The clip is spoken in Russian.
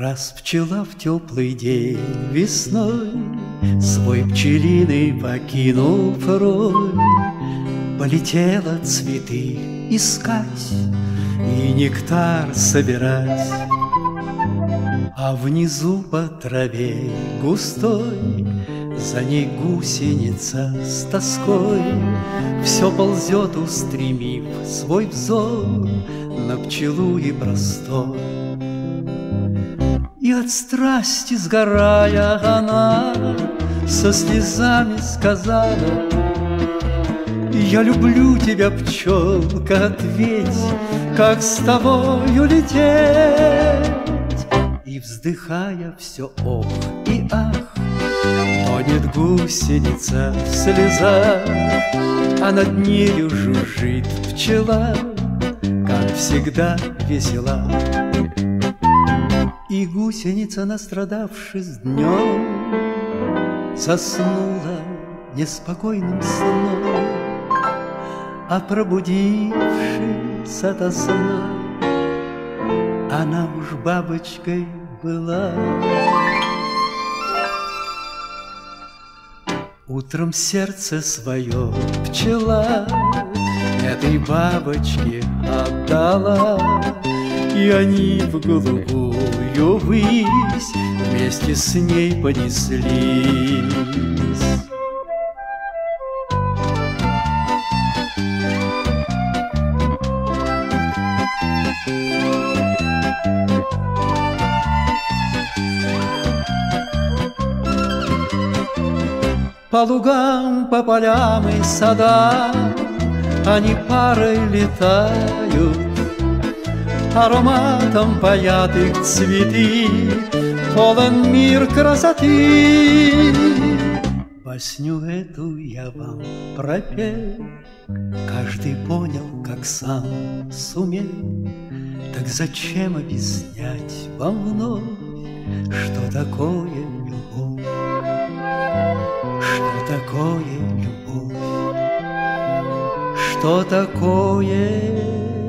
Раз пчела в теплый день весной Свой пчелиный покинул рой, Полетела цветы искать И нектар собирать. А внизу по траве густой За ней гусеница с тоской Все ползет, устремив свой взор На пчелу и простор. И от страсти сгорая она Со слезами сказала Я люблю тебя, пчелка, ответь Как с тобою лететь? И вздыхая все ох и ах Тонет гусеница в слезах А над нею жужжит пчела Как всегда весела и гусеница, настрадавшись днем, Заснула неспокойным сном, А пробудившись ото сна, Она уж бабочкой была. Утром сердце свое пчела Этой бабочке отдала, И они в голубую высь Вместе с ней понеслись. По лугам, по полям и садам Они парой летают ароматом паят их цветы, полон мир красоты. Басню эту я вам пропел, каждый понял, как сам сумел. Так зачем объяснять вам вновь, что такое любовь? Что такое любовь? Что такое